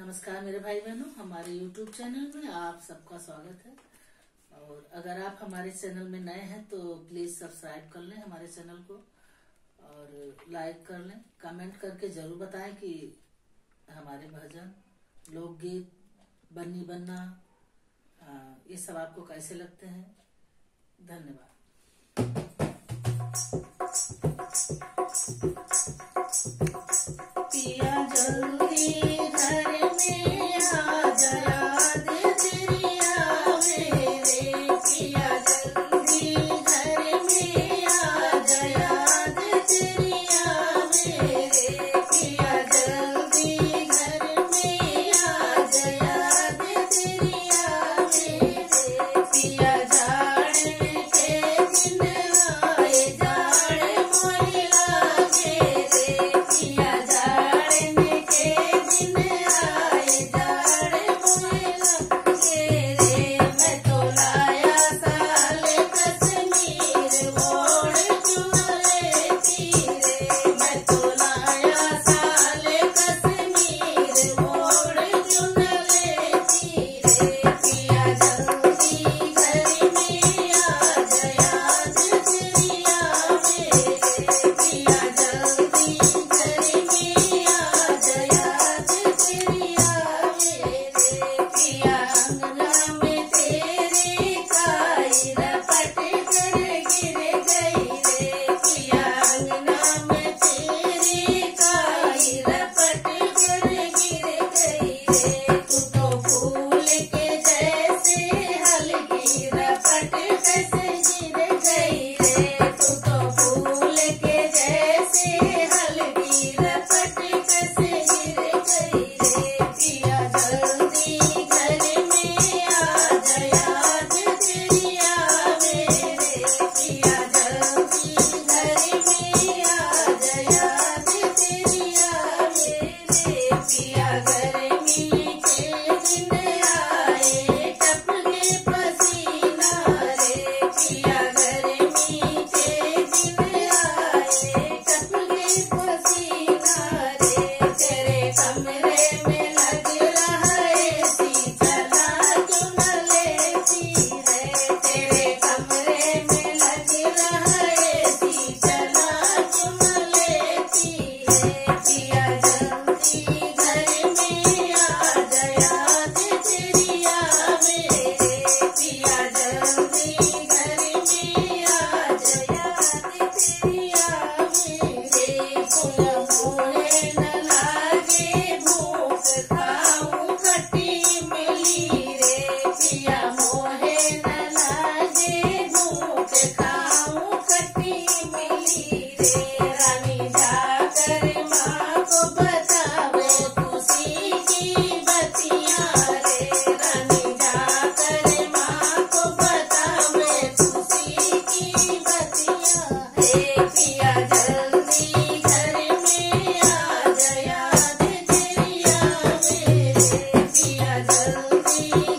नमस्कार मेरे भाई बहनों, हमारे YouTube चैनल में आप सबका स्वागत है। और अगर आप हमारे चैनल में नए हैं तो प्लीज़ सब्सक्राइब कर लें हमारे चैनल को और लाइक कर लें। कमेंट करके ज़रूर बताएँ कि हमारे भजन, लोकगीत, बन्नी बन्ना ये सब आपको कैसे लगते हैं। धन्यवाद। because You.